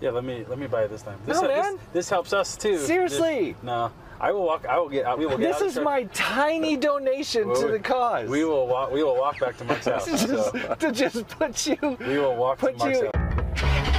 Yeah, let me let me buy it this time. This, oh, No, this- man. This, helps us too. Seriously. This- no, I will walk. I will get. out. We will get. This is my tiny uh, donation Well, to we- the cause. We will walk. We will walk back to Mark's house. to, so just, to just put you. we will walk put to Mark's you- house.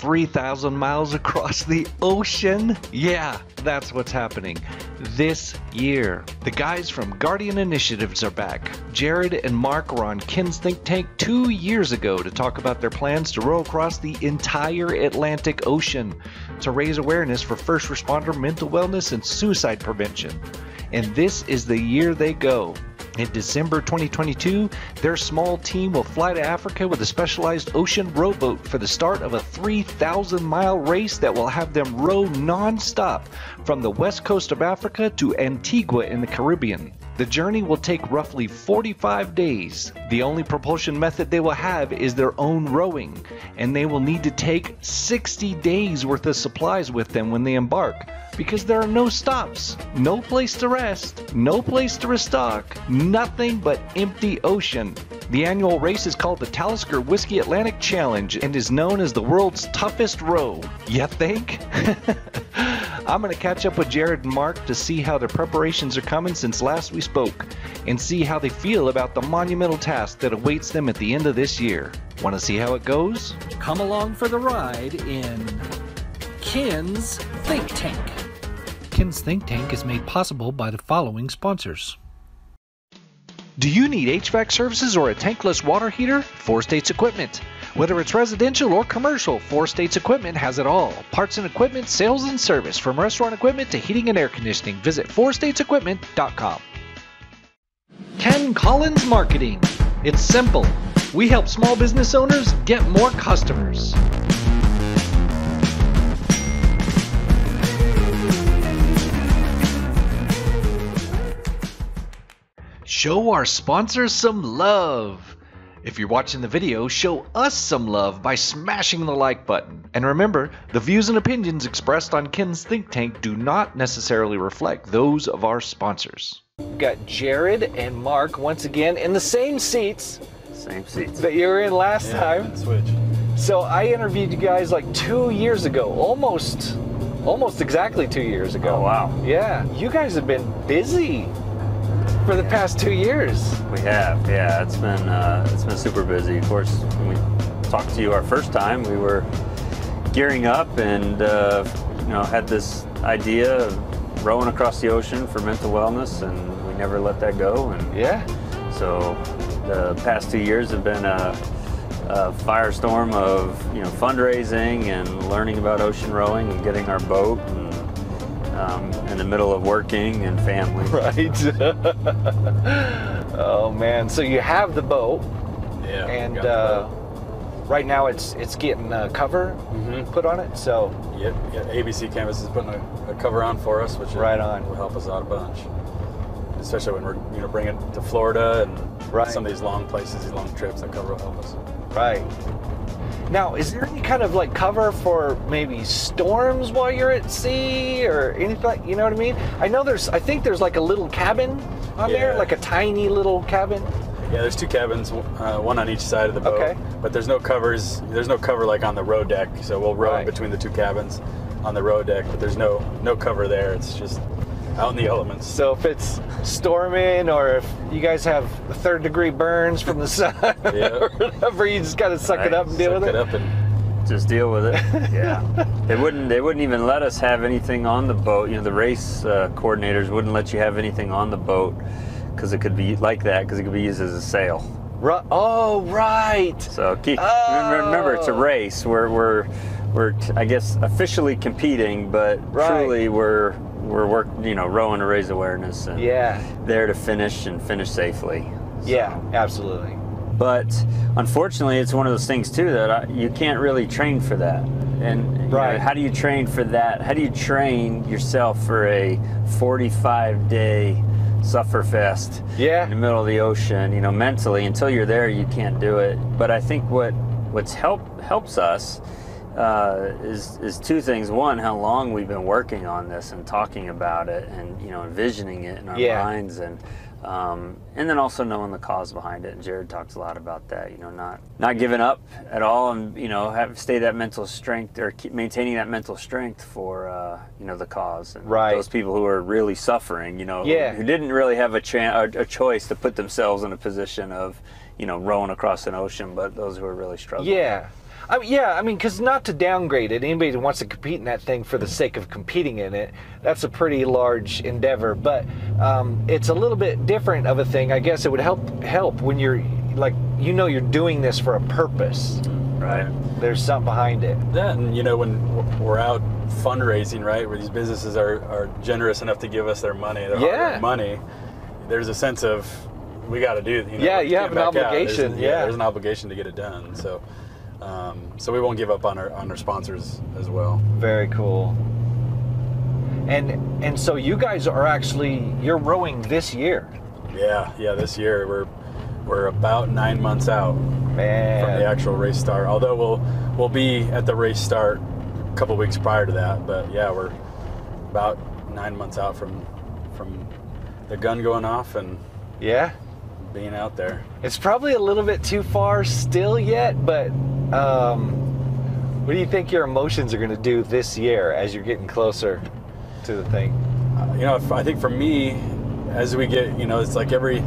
3,000 miles across the ocean. Yeah, that's what's happening this year. The guys from Guardian Initiatives are back. Jarrod and Mark were on Ken's Think Tank two years ago to talk about their plans to row across the entire Atlantic Ocean to raise awareness for first responder mental wellness and suicide prevention. And this is the year they go. In December 2022, their small team will fly to Africa with a specialized ocean rowboat for the start of a 3,000 mile race that will have them row non stop from the west coast of Africa to Antigua in the Caribbean. The journey will take roughly 45 days. The only propulsion method they will have is their own rowing, and they will need to take 60 days worth of supplies with them when they embark because there are no stops, no place to rest, no place to restock, nothing but empty ocean. The annual race is called the Talisker Whisky Atlantic Challenge and is known as the world's toughest row. You think? I'm going to catch up with Jarrod and Mark to see how their preparations are coming since last we spoke and see how they feel about the monumental task that awaits them at the end of this year. Want to see how it goes? Come along for the ride in Ken's Think Tank. Ken's Think Tank is made possible by the following sponsors. Do you need HVAC services or a tankless water heater? Four States Equipment. Whether it's residential or commercial, Four States Equipment has it all. Parts and equipment, sales and service, from restaurant equipment to heating and air conditioning. Visit fourstatesequipment.com. Ken Collins Marketing. It's simple. We help small business owners get more customers. Show our sponsors some love. If you're watching the video, show us some love by smashing the like button. And remember, the views and opinions expressed on Ken's Think Tank do not necessarily reflect those of our sponsors. We've got Jarrod and Mark once again in the same seats Same seats. that you were in last Yeah, time. Switch. So I interviewed you guys like two years ago, almost, almost exactly two years ago. Oh, wow. Yeah, you guys have been busy for the past two years. We have, yeah. It's been uh, it's been super busy. Of course, when we talked to you our first time, we were gearing up and uh, you know had this idea of rowing across the ocean for mental wellness, and we never let that go. And Yeah. so the past two years have been a, a firestorm of you know fundraising and learning about ocean rowing and getting our boat and um, in the middle of working and family. Right. oh man. So you have the boat, Yeah. and got the uh, boat. right now it's it's getting a cover Mhm. put on it. So Yep, yeah, ABC Canvas is putting a, a cover on for us, which Right on. will help us out a bunch. Especially when we're you know bringing it to Florida and Right. some of these long places, these long trips, that cover will help us. right. Now, is there any kind of like cover for maybe storms while you're at sea or anything? You know what I mean? I know there's. I think there's like a little cabin on there, like a tiny little cabin. Yeah, there's two cabins, uh, one on each side of the boat. Okay. But there's no covers. There's no cover like on the row deck. So we'll row Right. between the two cabins on the row deck, but there's no no cover there. It's just out in the elements. So if it's storming or if you guys have third degree burns from the sun Yeah. or whatever, you just gotta suck it up and deal Suck with it it. up and just deal with it. Yeah, they wouldn't. They wouldn't even let us have anything on the boat. You know, the race uh, coordinators wouldn't let you have anything on the boat because it could be like that because it could be used as a sail. Ru- oh, right. So keep, remember, remember, it's a Oh. race. We're we're we're t- I guess officially competing, but Right. truly we're we're work you know rowing to raise awareness and Yeah. there to finish and finish safely. Yeah, absolutely. But unfortunately, it's one of those things too that I, you can't really train for that. And you know, Right. how do you train for that? How do you train yourself for a 45 day sufferfest Yeah. in the middle of the ocean? You know, mentally, until you're there, you can't do it. But I think what what's help helps us uh, is is two things. One, how long we've been working on this and talking about it, and you know, envisioning it in our Yeah. minds, and um, and then also knowing the cause behind it. And Jarrod talks a lot about that. You know, not not giving up at all, and you know, have stay that mental strength or keep maintaining that mental strength for uh, you know the cause. And Right. Those people who are really suffering. You know, Yeah. who didn't really have a chance, a, a choice to put themselves in a position of you know rowing across an ocean, but those who are really struggling. Yeah. I mean, yeah, I mean, because not to downgrade it, anybody that wants to compete in that thing for the sake of competing in it, that's a pretty large endeavor. But um, it's a little bit different of a thing. I guess it would help help when you're like, you know, you're doing this for a purpose. Right. There's something behind it. That and you know when we're out fundraising, right, where these businesses are, are generous enough to give us their money, their Yeah. money, there's a sense of we got to do. You know, Yeah, you have an out. There's- obligation, yeah. there's an obligation to get it done. So, um, so we won't give up on our on our sponsors as well. Very cool. And and so you guys are actually you're rowing this year, Yeah, yeah. This year we're we're about nine months out man. from the actual race start. Although we'll we'll be at the race start a couple weeks prior to that. But yeah, we're about nine months out from from the gun going off and yeah. being out there. It's probably a little bit too far still yet, but um, what do you think your emotions are going to do this year as you're getting closer to the thing? Uh, you know, if, I think for me, as we get, you know, it's like every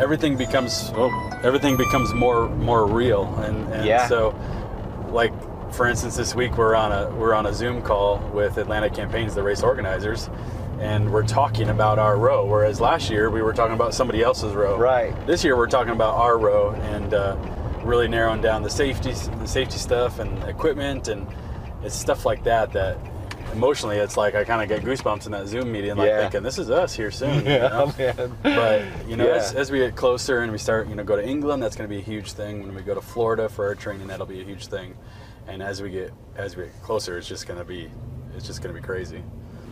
everything becomes oh, everything becomes more more real, and, and Yeah. so like for instance, this week we're on a we're on a Zoom call with Atlantic Campaigns, the race organizers, and we're talking about our row. Whereas last year we were talking about somebody else's row. Right. This year we're talking about our row and uh, really narrowing down the safety the safety stuff and equipment and it's stuff like that that emotionally it's like I kind of get goosebumps in that Zoom meeting, like Yeah. thinking this is us here soon. you Yeah, know? man. But you know, Yeah. as, as we get closer and we start, you know, go to England, that's going to be a huge thing. When we go to Florida for our training, that'll be a huge thing. And as we get as we get closer, it's just going to be it's just going to be crazy.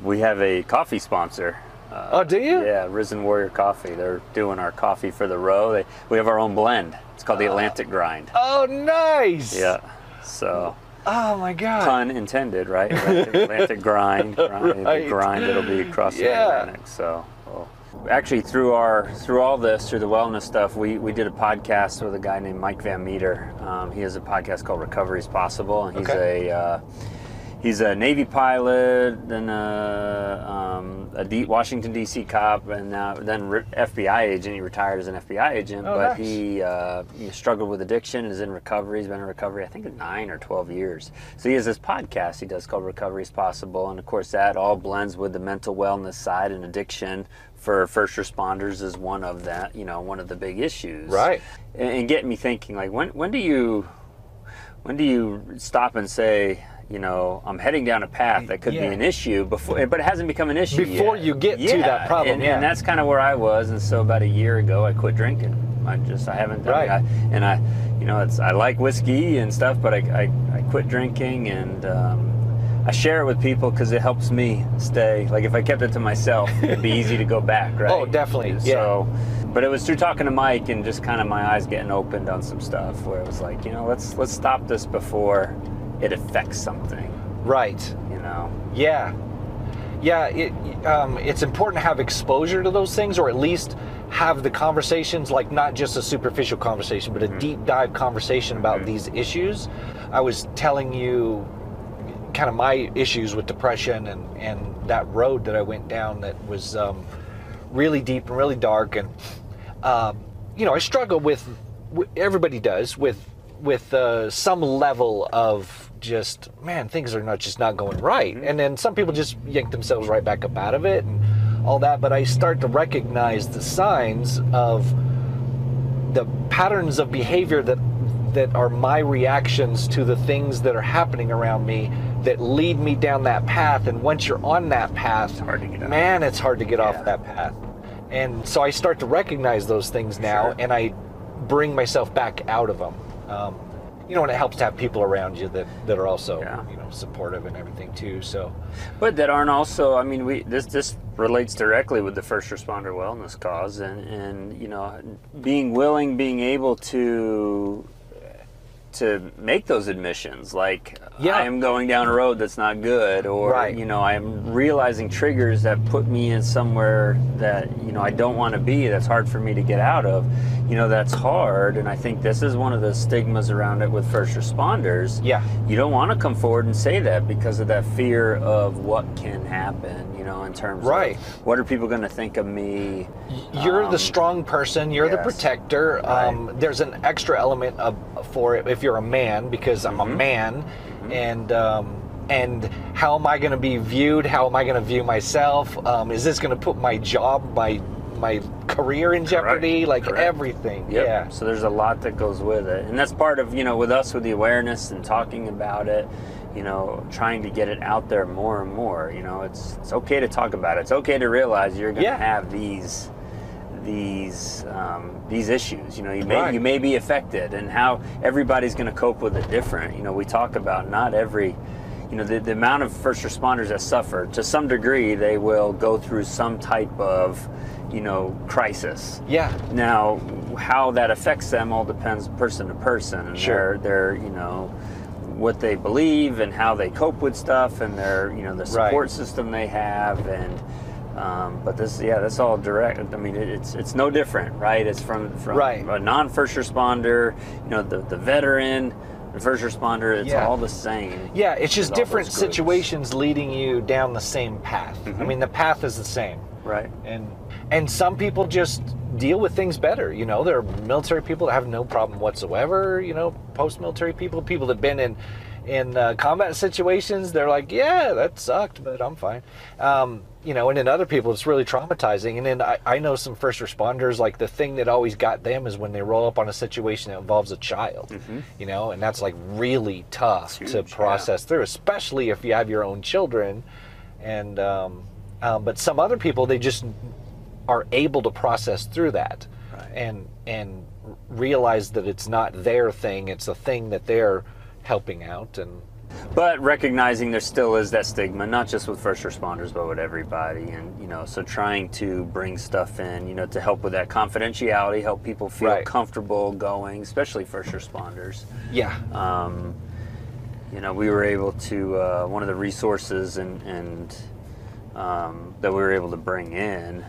We have a coffee sponsor. Uh, Oh, do you? Yeah, Risen Warrior Coffee. They're doing our coffee for the row. They, we have our own blend. It's called the Atlantic Grind. Oh, nice. Yeah. So, Oh my God. pun intended, right? Atlantic, Atlantic grind, grind, Right. grind. It'll be across the Atlantic. So, well, actually, through our through all this, through the wellness stuff, we we did a podcast with a guy named Mike Van Meter. Um, he has a podcast called Recovery is Possible, and he's Okay. a uh, he's a Navy pilot, then a, um, a D- Washington D.C. cop, and uh, then re- FBI agent. He retired as an FBI agent, Oh, but nice. he uh, he struggled with addiction. Is in recovery. He's been in recovery, I think, nine or twelve years. So he has this podcast he does called Recovery is Possible, and of course that all blends with the mental wellness side and addiction. For first responders is one of that, you know, one of the big issues. Right. And, and get me thinking, like, when when do you when do you stop and say, you know, I'm heading down a path that could Yeah. be an issue before, but it hasn't become an issue Before yet. you get to that problem, and, yeah. and that's kind of where I was. And so about a year ago, I quit drinking. I just I haven't done Right. it. I, and I, you know, it's I like whiskey and stuff, but I I, I quit drinking and. Um, I share it with people because it helps me stay. Like if I kept it to myself, it'd be easy to go back, right? Oh, definitely, yeah. So, but it was through talking to Mike and just kind of my eyes getting opened on some stuff where it was like, you know, let's let's stop this before it affects something. Right. You know. Yeah. Yeah, it, um, it's important to have exposure to those things, or at least have the conversations, like not just a superficial conversation, but a deep dive conversation about these issues. I was telling you kind of my issues with depression and, and that road that I went down that was um, really deep and really dark. And, um, you know, I struggle with, everybody does, with, with uh, some level of just, man, things are not just not going right. And then some people just yank themselves right back up out of it and all that. But I start to recognize the signs of the patterns of behavior that that are my reactions to the things that are happening around me that lead me down that path and once you're on that path hard to get off. man it's hard to get Yeah. off that path and so i start to recognize those things now Sure. and i bring myself back out of them um, you know and it helps to have people around you that that are also Yeah. you know supportive and everything too so But that aren't also. I mean, we this this relates directly with the first responder wellness cause, and and you know, being willing, being able to to make those admissions like Yeah. i am going down a road that's not good or Right. you know i'm realizing triggers that put me in somewhere that you know i don't want to be that's hard for me to get out of you know that's hard and i think this is one of the stigmas around it with first responders Yeah. you don't want to come forward and say that because of that fear of what can happen know in terms Right. of what are people going to think of me You're the Um, strong person. You're the yes. protector. Um, there's an extra element of, for it if you're a man, because I'm Mm-hmm. a man, and um, and how am I going to be viewed? How am I going to view myself? Um, is this going to put my job, my my career in jeopardy? Like Correct. everything. Yep. Yeah. So there's a lot that goes with it, and that's part of you know with us with the awareness and talking about it. You know, trying to get it out there more and more. You know, it's it's okay to talk about it. It's okay to realize you're going to Yeah. have these these um, these issues. You know, you may Right. you may be affected, and how everybody's going to cope with it different. You know, we talk about not every. You know, the, the amount of first responders that suffer, to some degree, they will go through some type of, you know, crisis. Yeah. Now, how that affects them all depends person to person and Sure. their their you know what they believe and how they cope with stuff and their you know the Right. support system they have and um, but this yeah that's all direct I mean it, it's it's no different right it's from from Right. a non first responder you know the the veteran the first responder it's Yeah. all the same Yeah, it's just different situations leading you down the same path. I mean, the path is the same. Right. And and some people just deal with things better you know? There are military people that have no problem whatsoever you know? Post-military people people that have been in in uh, combat situations they're like yeah that sucked but i'm fine. Um, you know and then other people it's really traumatizing. And then I, I know some first responders like the thing that always got them is when they roll up on a situation that involves a child you know? And that's like really tough It's to huge, yeah. process through especially if you have your own children. And um, um, but some other people they just are able to process through that Right. and and realize that it's not their thing it's a thing that they're helping out and But recognizing there still is that stigma, not just with first responders, but with everybody. And, you know, so trying to bring stuff in, you know, to help with that confidentiality, help people feel Right. comfortable going, especially first responders. yeah Um, you know, we were able to, uh, one of the resources and, and um, that we were able to bring in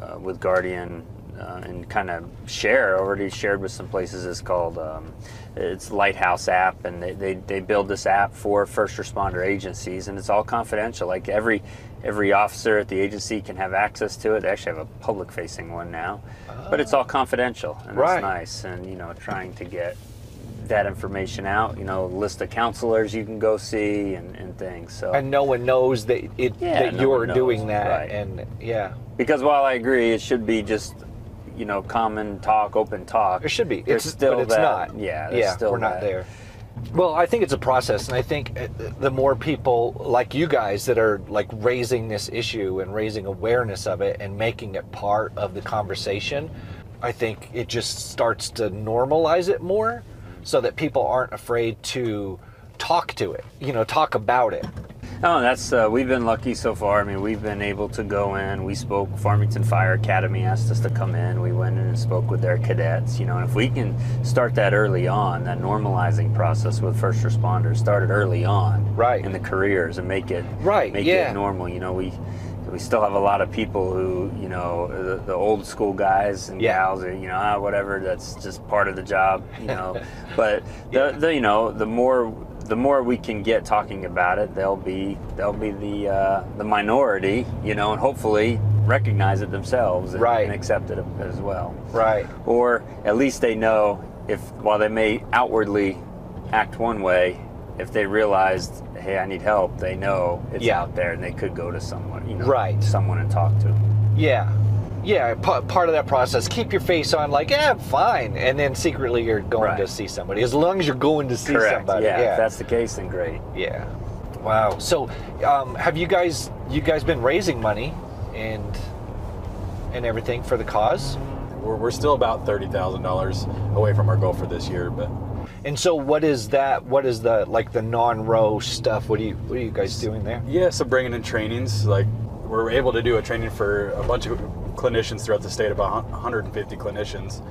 uh, with Guardian uh, and kind of share, already shared with some places, is called, um, it's Lighthouse app. And they, they, they build this app for first responder agencies and it's all confidential. Like every, every officer at the agency can have access to it. They actually have a public facing one now, but it's all confidential and Right. it's nice. And, you know, trying to get that information out. You know, list of counselors you can go see and, and things. So and no one knows that it Yeah, that no you're doing that right. and yeah because while I agree, it should be just you know common talk, open talk. It should be. There's It's still but it's that, not. Yeah, yeah, still we're not that. there. Well, I think it's a process, and I think uh, the more people like you guys that are like raising this issue and raising awareness of it and making it part of the conversation, I think it just starts to normalize it more, so that people aren't afraid to talk to it. You know, talk about it. Oh, that's uh, we've been lucky so far. I mean, we've been able to go in. We spoke. Farmington Fire Academy asked us to come in. We went in and spoke with their cadets. You know, and if we can start that early on, that normalizing process with first responders started early on, Right. in the careers, and make it Right, make yeah. it normal. You know, we we still have a lot of people who, you know, the, the old school guys and Yeah. gals, are, you know, ah, whatever. That's just part of the job, you know. but the, the, you know, the more the more we can get talking about it, they'll be they'll be the uh, the minority, you know, and hopefully recognize it themselves and, Right. and accept it as well. Right. Or at least they know if while they may outwardly act one way, if they realized, hey, I need help, they know it's Yeah. out there and they could go to someone, you know, Right. someone and talk to. Them. Yeah. Yeah, pa- part of that process. Keep your face on, like, yeah, fine, and then secretly you're going Right. to see somebody. As long as you're going to see Correct. somebody. yeah, yeah. If that's the case, then great. Yeah. Wow. So, um, have you guys you guys been raising money and and everything for the cause? We're, we're still about thirty thousand dollars away from our goal for this year, but And so, what is that? What is the like the non-row stuff? What do you what are you guys doing there? yeah. So bringing in trainings, like we're able to do a training for a bunch of clinicians throughout the state, about 150 clinicians,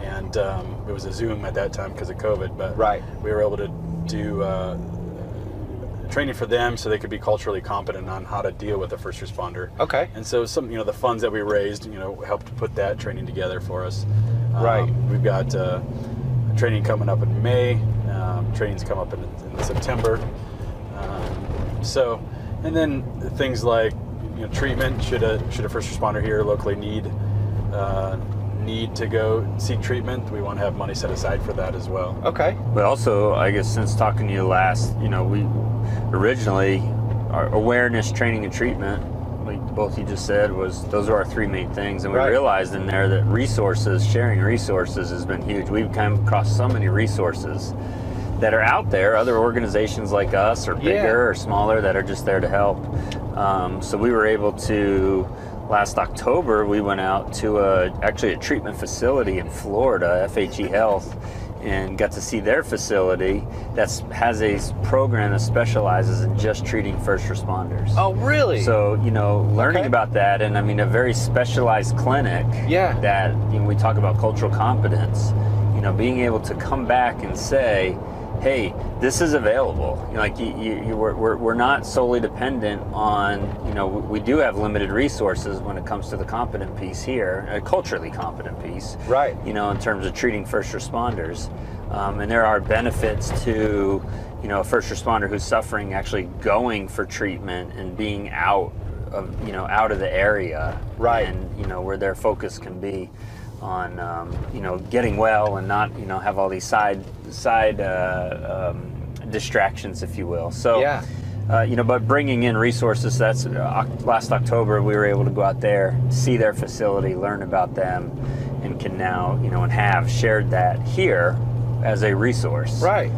and um, it was a Zoom at that time because of COVID. But Right. we were able to do uh, training for them so they could be culturally competent on how to deal with a first responder. Okay. And so some, you know, the funds that we raised, you know, helped put that training together for us. Um, Right. We've got uh, training coming up in May. Um, trainings come up in, in September. Um, so, and then things like, you know, treatment. Should a should a first responder here locally need uh, need to go seek treatment, we want to have money set aside for that as well. Okay. But also, I guess since talking to you last, you know, we originally our awareness, training, and treatment, like both you just said, was those are our three main things, and we Right. realized in there that resources, sharing resources, has been huge. We've come across so many resources that are out there, other organizations like us, or bigger Yeah. or smaller, that are just there to help. Um, so we were able to. Last October, we went out to a actually a treatment facility in Florida, FHE Health, and got to see their facility that has a program that specializes in just treating first responders. Oh, really? So, you know, learning Okay. about that and I mean, a very specialized clinic Yeah. that, you know, we talk about cultural competence, you know, being able to come back and say, hey, this is available. You know, like, you, you, you, we're, we're, we're not solely dependent on, you know, we, we do have limited resources when it comes to the competent piece here, a culturally competent piece Right. you know, in terms of treating first responders. Um, and there are benefits to, you know, a first responder who's suffering actually going for treatment and being out of, you know, out of the area. Right. And, you know, where their focus can be on, um, you know, getting well and not, you know, have all these side, side uh, um, distractions, if you will. So, Yeah. uh, you know, but bringing in resources. That's uh, last October. We were able to go out there, see their facility, learn about them, and can now, you know, and have shared that here as a resource. Right.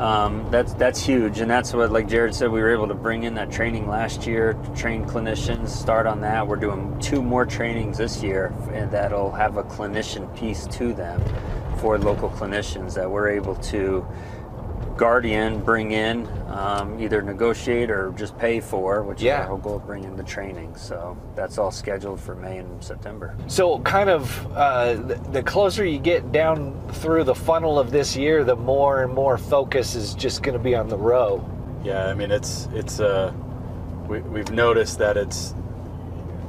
Um, that's that's huge, and that's what, like Jarrod said, we were able to bring in that training last year, to train clinicians. Start on that. We're doing two more trainings this year, and that'll have a clinician piece to them for local clinicians that we're able to guardian bring in, um, either negotiate or just pay for, which Yeah. is our whole goal of bringing the training. So that's all scheduled for May and September. So, kind of, uh, the, the closer you get down through the funnel of this year, the more and more focus is just going to be on the row. Yeah, I mean it's it's uh, we, we've noticed that it's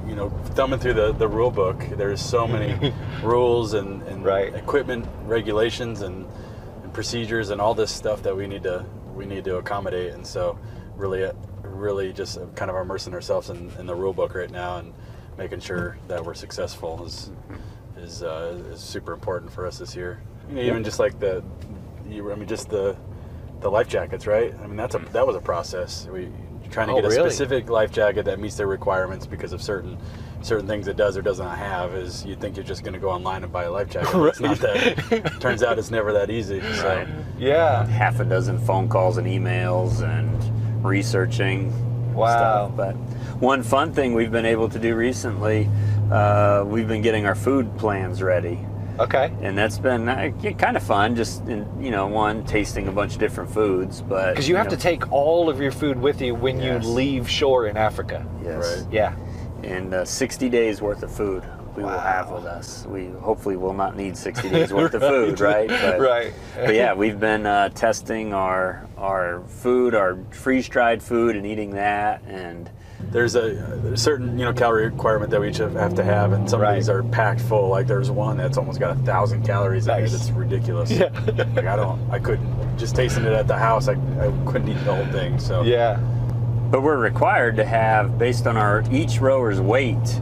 you know thumbing through the, the rule book. There's so many rules and, and Right. equipment regulations and, and procedures and all this stuff that we need to we need to accommodate. And so really really just kind of immersing ourselves in, in the rule book right now and making sure that we're successful is is uh, is super important for us this year. You know, even just like the you, I mean just the the life jackets, right? I mean, that's a that was a process. We trying to Oh, get a really? specific life jacket that meets their requirements because of certain certain things it does or does not have. Is you think you're just going to go online and buy a life jacket? but It's not that. Turns out it's never that easy. So. Right. Yeah. half a dozen phone calls and emails and researching Wow. stuff. But one fun thing we've been able to do recently, uh, we've been getting our food plans ready. Okay. And that's been uh, kind of fun, just in, you know, one tasting a bunch of different foods, but Because you have know, to take all of your food with you when Yes. you leave shore in Africa. yes, Right. Yeah. And uh, 60 days worth of food we will have with us. We hopefully will not need 60 days worth of food, right? But, right. but yeah, we've been uh, testing our our food, our freeze dried food, and eating that, and There's a, a certain you know calorie requirement that we each have to have, and some Right. of these are packed full. Like there's one that's almost got a thousand calories in Nice. it. It's ridiculous. Yeah. like I don't, I couldn't just tasting it at the house. I, I couldn't eat the whole thing. So Yeah. But we're required to have, based on our each rower's weight,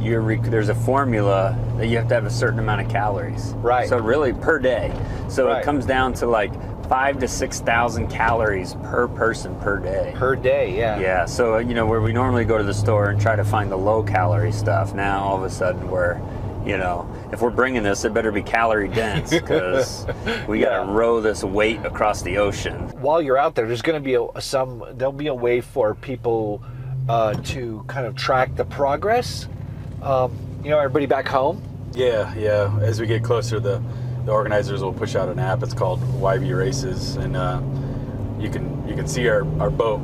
you're re- there's a formula that you have to have a certain amount of calories. Right. So really per day. So Right. it comes down to like five to six thousand calories per person per day. Per day. Yeah. yeah. So uh, you know where we normally go to the store and try to find the low calorie stuff. Now all of a sudden we're, you know, if we're bringing this, it better be calorie dense because we got to Yeah. row this weight across the ocean. While you're out there, there's going to be a, some. There'll be a way for people uh, to kind of track the progress. Um, you know, everybody back home. Yeah, yeah. As we get closer, the the organizers will push out an app. It's called YB Races, and uh, you can you can see our, our boat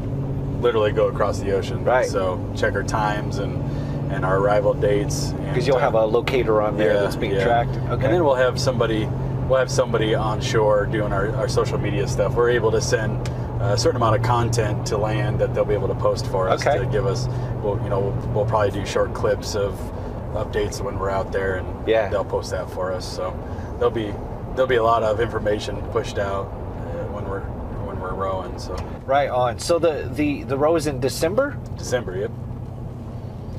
literally go across the ocean. Right. So check our times and and our arrival dates. Because you'll have a locator on there yeah, that's being tracked. Okay. And then we'll have somebody, we'll have somebody on shore doing our, our social media stuff. We're able to send a certain amount of content to land that they'll be able to post for us Okay. to give us. We'll, you know, we'll, we'll probably do short clips of updates when we're out there, and Yeah. they'll post that for us. So there'll be there'll be a lot of information pushed out uh, when we're when we're rowing. So Right on. So the the the row is in December. December, yep.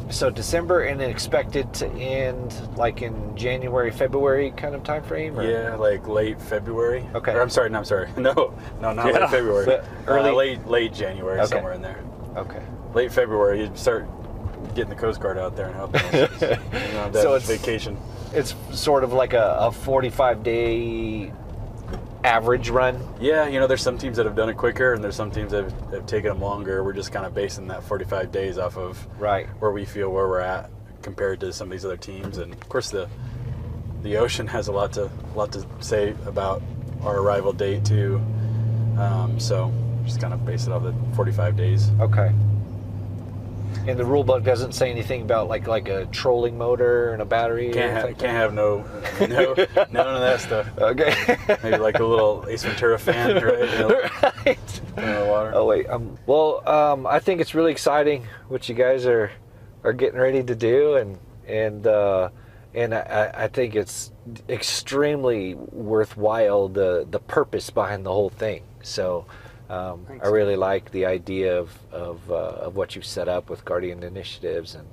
So December and expected to end like in January, February kind of time frame. Or? Yeah, like late February. Okay. Or, I'm sorry, no, I'm sorry. No, no, not Yeah. late February. But early- Uh, late late January, Okay. somewhere in there. Okay. Late February, you start getting the Coast Guard out there and helping us. you know, that So it's- vacation. It's sort of like a, a 45 day average run. Yeah, you know, there's some teams that have done it quicker, and there's some teams that have, have taken them longer. We're just kind of basing that 45 days off of Right. where we feel where we're at compared to some of these other teams. And of course, the the ocean has a lot to a lot to say about our arrival date too. Um, so just kind of base it off the 45 days. Okay. And the rule book doesn't say anything about like like a trolling motor and a battery. Can't have, anything can't have no, no, none of that stuff. Okay. Maybe like a little Ace Ventura fan, right? You know, right. in the water. Oh wait. Um. Well, um, I think it's really exciting what you guys are are getting ready to do, and and uh, and I, I think it's extremely worthwhile the the purpose behind the whole thing. So. Um, I really like the idea of of, uh, of what you've set up with Guardian Initiatives and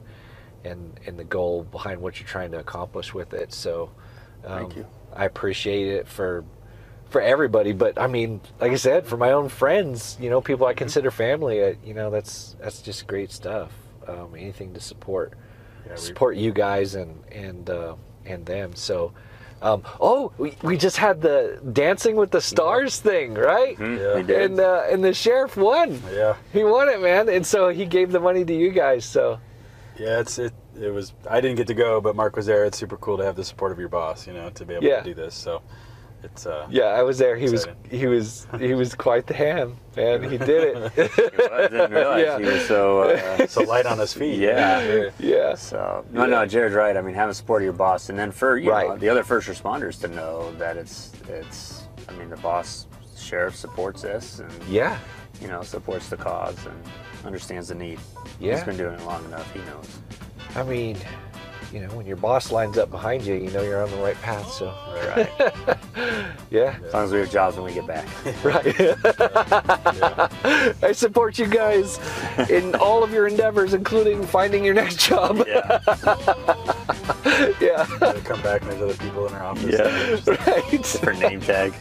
and and the goal behind what you're trying to accomplish with it. So, um, Thank you. I appreciate it for for everybody. But I mean, like I said, for my own friends, you know, people I Mm-hmm. consider family, uh, you know, that's that's just great stuff. Um, anything to support Yeah, support you guys and and uh, and them. So. Um, oh, we, we just had the Dancing with the Stars thing, right? Mhm, Yeah. we did. And uh, and the sheriff won. Yeah, He won it, man. And so he gave the money to you guys. So yeah. It's it. It was. I didn't get to go, but Mark was there. It's super cool to have the support of your boss. You know, to be able Yeah. to do this. So, it's. Uh, yeah, I was there. He Exciting. was he was he was quite the ham, man. He did it. I didn't realize Yeah. he was so. Uh, so light on his feet. Yeah. yeah. So no, no, Jarrod's right. I mean, having support of your boss, and then for you know, the other first responders to know that it's it's. I mean, the boss sheriff supports this, and Yeah. you know supports the cause and understands the need. Yeah. He's been doing it long enough. He knows. I mean, you know, when your boss lines up behind you, you know you're on the right path. So Right. yeah, as long as we have jobs when we get back. right. Yeah. I support you guys in all of your endeavors, including finding your next job. Yeah. yeah. Come back and there's other people in our office. Yeah. right. Different name tag.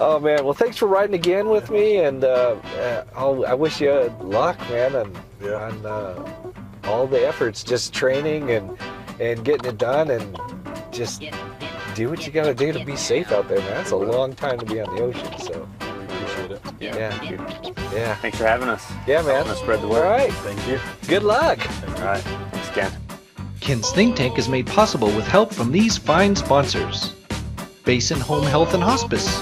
Oh man, well thanks for riding again with me, and uh, uh, I'll, I wish you luck, man, on, Yeah. on uh, all the efforts, just training and and getting it done, and just do what you got to do to be safe out there, man. That's a long time to be on the ocean, so We appreciate it. yeah, yeah, Thanks for having us. yeah, man. Helping us spread the word. All right. Thank you. good luck. All right. Thanks, Ken. Ken's Think Tank is made possible with help from these fine sponsors Basin Home Health and Hospice,